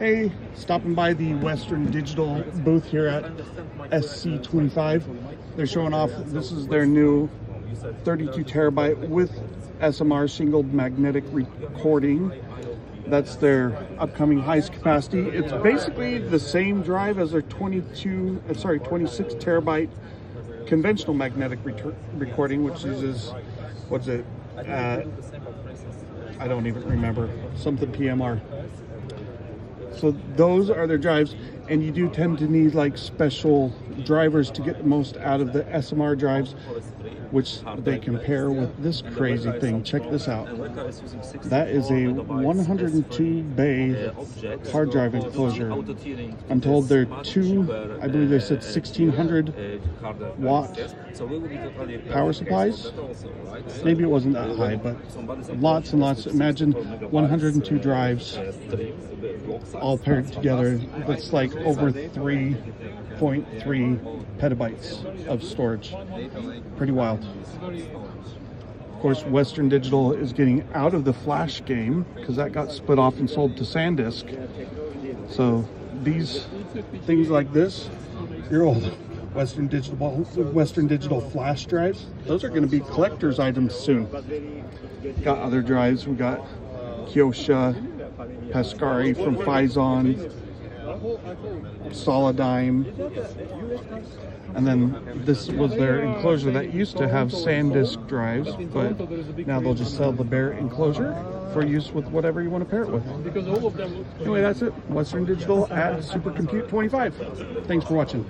Hey, stopping by the Western Digital booth here at SC25. They're showing off, this is their new 32 terabyte with SMR shingled magnetic recording. That's their upcoming highest capacity. It's basically the same drive as their 22, uh, sorry, 26 terabyte conventional magnetic recording, which uses, what's it, uh, I don't even remember, something PMR. So those are their drives, and you do tend to need like special drivers to get the most out of the SMR drives, which they compare with this crazy thing. Check this out. That is a 102 bay hard drive enclosure. I'm told they're two, I believe they said 1600 watt power supplies. Maybe it wasn't that high, but lots and lots. Imagine 102 drives all paired together. That's like over 3.3 petabytes of storage. Pretty wild. Of course, Western Digital is getting out of the flash game because that got split off and sold to SanDisk. So these things like this, your old Western Digital Western Digital flash drives, those are going to be collector's items soon. Got other drives. We got Kioxia, Pascari from Phison, Solidigm, and then this was their enclosure that used to have SanDisk drives, but now they'll just sell the bare enclosure for use with whatever you want to pair it with. Anyway, that's it. Western Digital at Supercompute 25. Thanks for watching.